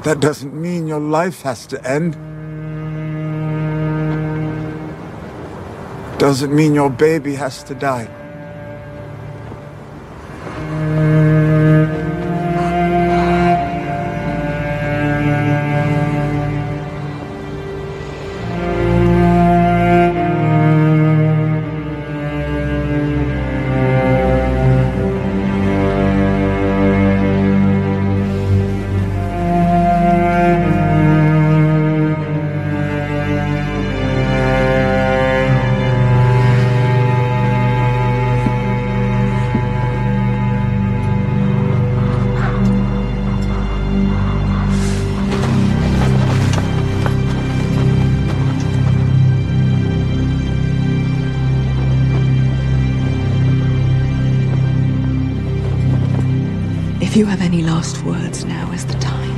But that doesn't mean your life has to end. Doesn't mean your baby has to die. If you have any last words, now is the time.